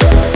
Bye.